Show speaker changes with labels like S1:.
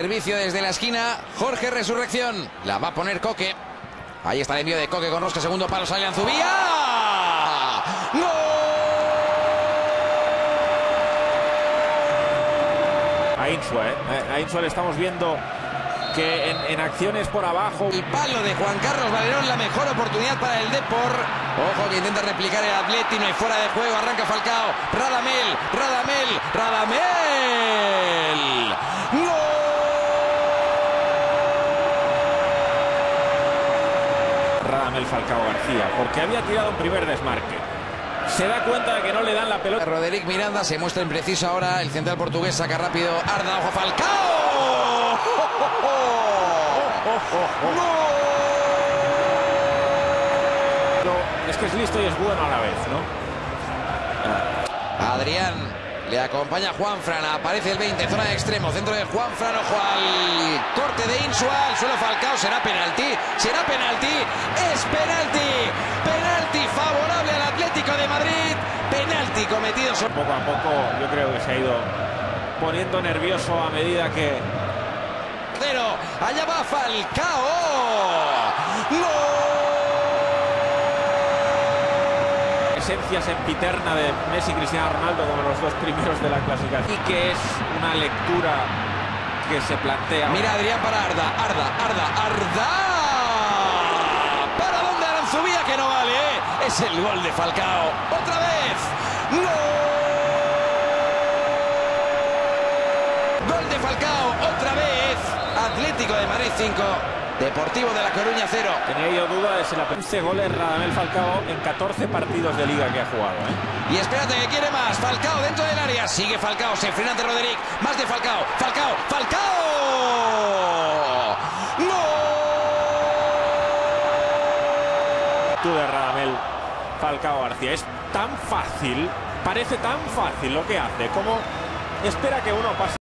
S1: Servicio desde la esquina, Jorge Resurrección. La va a poner Coque. Ahí está el envío de Coque con Rosca, segundo palo, sale Anzubía. ¡Gol!
S2: A Insua, ¿eh? A Insua le estamos viendo que en, en, acciones por abajo.
S1: El palo de Juan Carlos Valerón, la mejor oportunidad para el Depor. Ojo que intenta replicar el Atleti, no hay fuera de juego, arranca Falcao. Radamel, Radamel, Radamel. ¡Gol!
S2: Radamel Falcao García, porque había tirado un primer desmarque. Se da cuenta de que no le dan la pelota.
S1: Roderick Miranda se muestra impreciso ahora. El central portugués saca rápido. Arda, ojo Falcao.
S2: No, es que es listo y es bueno a la vez, ¿no?
S1: Adrián le acompaña Juanfran, aparece el 20, zona de extremo, centro de Juanfran, ojo al corte al suelo Falcao, será penalti, será penalti, es penalti, penalti favorable al Atlético de Madrid, penalti cometido.
S2: Poco a poco yo creo que se ha ido poniendo nervioso a medida que...
S1: Pero allá va Falcao, ¡Gol!
S2: esencia sempiterna de Messi y Cristiano Ronaldo como los dos primeros de la clasificación y que es una lectura que se plantea.
S1: Mira Adrián para Arda, Arda, Arda, Arda. ¿Para dónde Aranzubía que no vale? ¿eh? Es el gol de Falcao. Otra vez. ¡Gol! Gol de Falcao otra vez. Atlético de Madrid 5. Deportivo de La Coruña 0.
S2: Tenía yo duda de si la 11 goles Radamel Falcao en 14 partidos de liga que ha jugado. ¿eh?
S1: Y espérate que quiere más. Falcao dentro del área. Sigue Falcao. Se frena ante Roderick. Más de Falcao. Falcao. Falcao. ¡Gol!
S2: Tú de Radamel Falcao García. Es tan fácil. Parece tan fácil lo que hace. Como espera que uno pase.